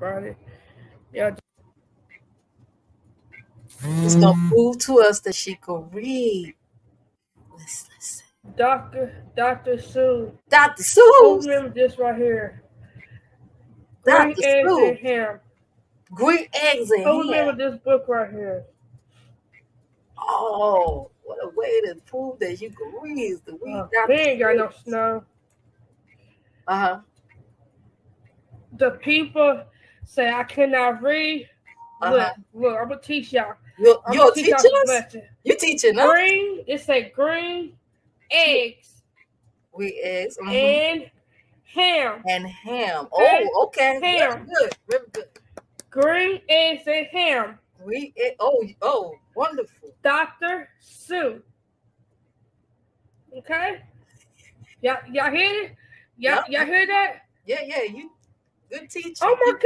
Right. Yeah. It's gonna prove to us that she could read. Let's listen. Doctor Doctor Sue. Dr. Sue. Remember this right here? Dr. Green eggs and ham. Green eggs and Who ham. this book right here? Oh, what a way to prove that you can read the read Uh, we ain't got no snow. Uh-huh. The people say I cannot read. Uh-huh. Look, look, I'm gonna teach y'all. You're, you're teach y'all teaching us? lesson. You teaching us? Green, it say green eggs We eggs mhm. and ham. and ham. Oh, okay. Very Ham. good. Very good. Green eggs and ham. Green egg. Oh, oh, wonderful. Dr. Sue. Okay? Y'all, y'all hear it? Y'all, Yep. y'all hear that? Yeah, yeah. You good teacher. Oh my God.